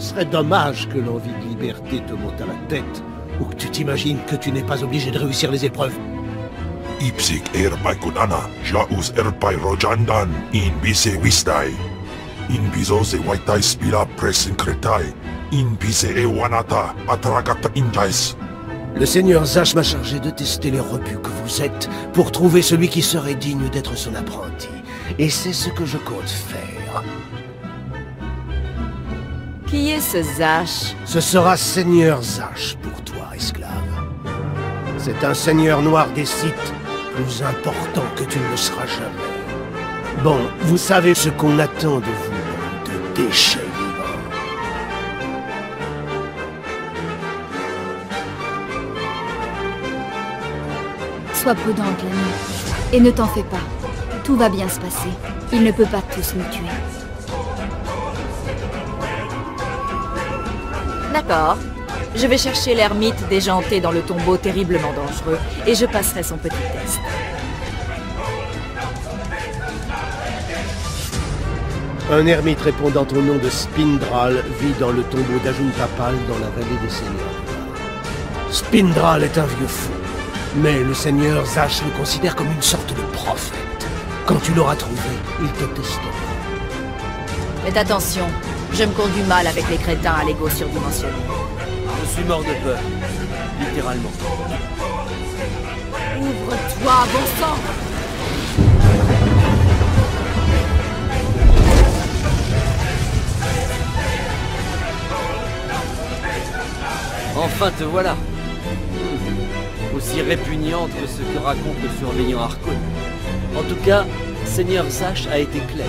serait dommage que l'envie de liberté te monte à la tête, ou que tu t'imagines que tu n'es pas obligé de réussir les épreuves. Ipsik erpai kunana, jaus erpai rojandan, in bise wisdai. In bizo se waitai spila presin kretai, in bise ewanata, atragata injais. Le seigneur Zash m'a chargé de tester les rebuts que vous êtes pour trouver celui qui serait digne d'être son apprenti. Et c'est ce que je compte faire. Qui est ce sera Seigneur Zash pour toi, esclave. C'est un seigneur noir des sites, plus important que tu ne le seras jamais. Bon, vous savez ce qu'on attend de vous, de déchets vivants. Sois prudente, l'ami. Et ne t'en fais pas. Tout va bien se passer. Il ne peut pas tous nous tuer. D'accord. Je vais chercher l'ermite déjanté dans le tombeau terriblement dangereux, et je passerai son petit test. Un ermite répondant au nom de Spindral vit dans le tombeau d'Ajuntapal dans la vallée des seigneurs. Spindral est un vieux fou, mais le seigneur Zash le considère comme une sorte de prophète. Quand tu l'auras trouvé, il te testera. Faites attention, je me conduis mal avec les crétins à l'ego surdimensionné. Je suis mort de peur. Littéralement. Ouvre-toi, bon sang Enfin te voilà Hmm. Aussi répugnante que ce que raconte le surveillant Harkonnen. En tout cas, Seigneur Zash a été clair.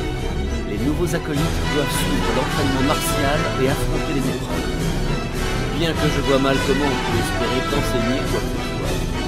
Les nouveaux acolytes doivent suivre l'entraînement martial et affronter les épreuves. Bien que je vois mal comment on peut espérer t'enseigner quoi que ce soit.